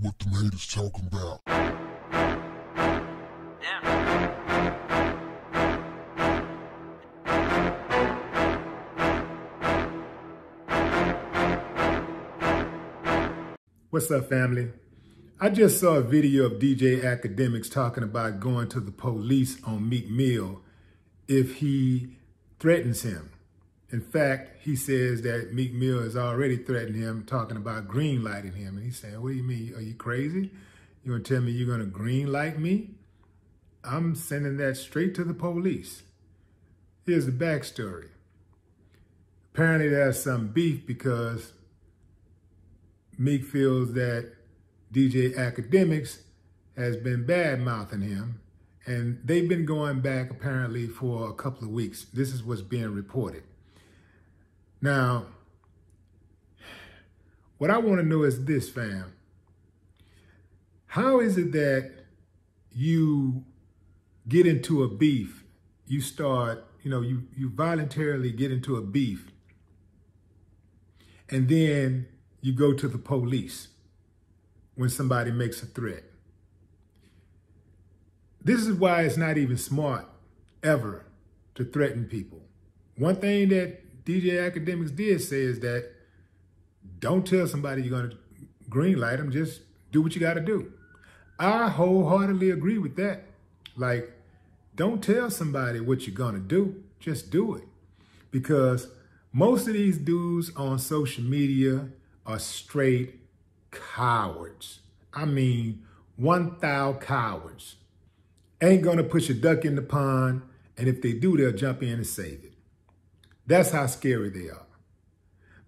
what the haters talking about. What's up, family? I just saw a video of DJ Akademiks talking about going to the police on Meek Mill if he threatens him. In fact, he says that Meek Mill has already threatened him, talking about green lighting him. And he's saying, what do you mean? Are you crazy? You gonna tell me you're gonna green light me? I'm sending that straight to the police. Here's the backstory. Apparently there's some beef because Meek feels that DJ Akademiks has been bad-mouthing him and they've been going back apparently for a couple of weeks. This is what's being reported. Now, what I want to know is this, fam. How is it that you get into a beef, you start, you know, you, you voluntarily get into a beef, and then you go to the police when somebody makes a threat? This is why it's not even smart ever to threaten people. One thing that DJ Akademiks did say is that don't tell somebody you're going to green light them. Just do what you got to do. I wholeheartedly agree with that. Like, don't tell somebody what you're going to do. Just do it. Because most of these dudes on social media are straight cowards. I mean, one thou cowards. Ain't going to push a duck in the pond. And if they do, they'll jump in and save it. That's how scary they are.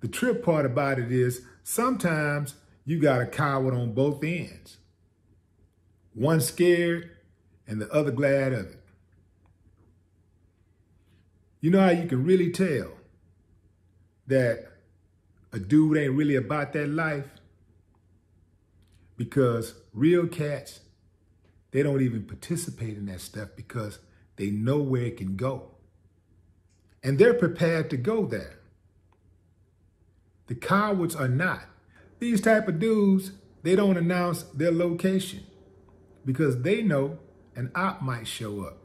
The trip part about it is sometimes you got a coward on both ends. One scared and the other glad of it. You know how you can really tell that a dude ain't really about that life? Because real cats, they don't even participate in that stuff because they know where it can go and they're prepared to go there. The cowards are not. These type of dudes, they don't announce their location because they know an op might show up.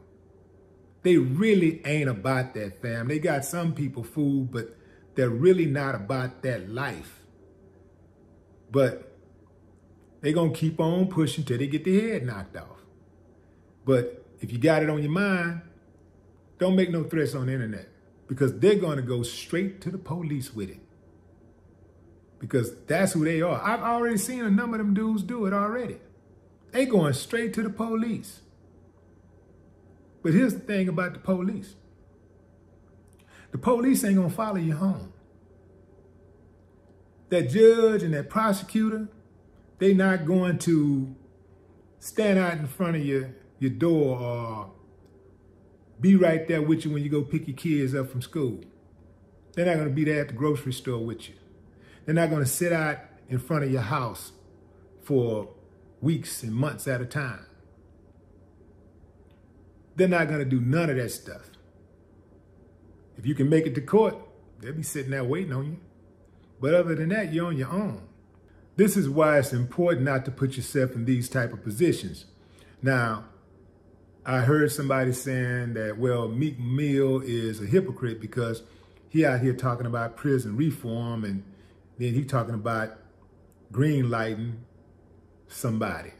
They really ain't about that, fam. They got some people fooled, but they're really not about that life. But they gonna keep on pushing till they get their head knocked off. But if you got it on your mind, don't make no threats on the internet because they're going to go straight to the police with it. Because that's who they are. I've already seen a number of them dudes do it already. They going straight to the police. But here's the thing about the police. The police ain't going to follow you home. That judge and that prosecutor, they not going to stand out in front of your, your door or be right there with you when you go pick your kids up from school. They're not going to be there at the grocery store with you. They're not going to sit out in front of your house for weeks and months at a time. They're not going to do none of that stuff. If you can make it to court, they'll be sitting there waiting on you. But other than that, you're on your own. This is why it's important not to put yourself in these type of positions. Now, I heard somebody saying that, well, Meek Mill is a hypocrite because he out here talking about prison reform and then he talking about green lighting somebody.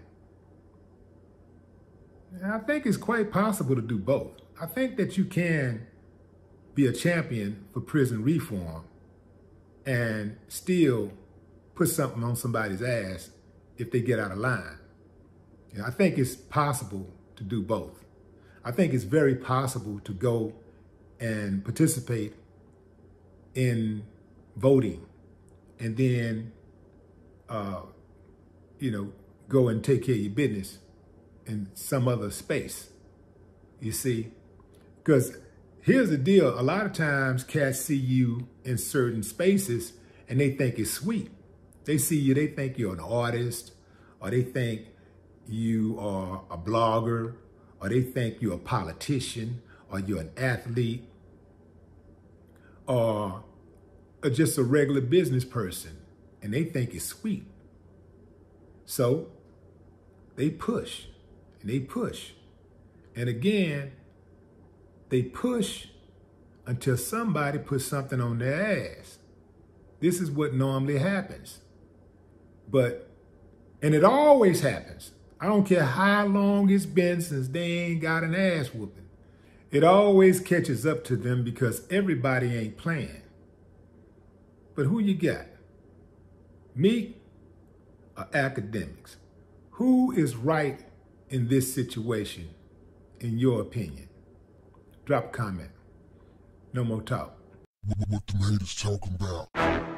And I think it's quite possible to do both. I think that you can be a champion for prison reform and still put something on somebody's ass if they get out of line. Know, I think it's possible to do both. I think it's very possible to go and participate in voting and then, uh, you know, go and take care of your business in some other space. You see? Because here's the deal. A lot of times cats see you in certain spaces and they think it's sweet. They see you, they think you're an artist or they think you are a blogger, or they think you're a politician, or you're an athlete, or, or just a regular business person, and they think it's sweet. So they push and they push. And again, they push until somebody puts something on their ass. This is what normally happens. But, and it always happens. I don't care how long it's been since they ain't got an ass whooping. It always catches up to them because everybody ain't playing. But who you got? Me or Akademiks? Who is right in this situation, in your opinion? Drop a comment. No more talk. What, what the haters talking about?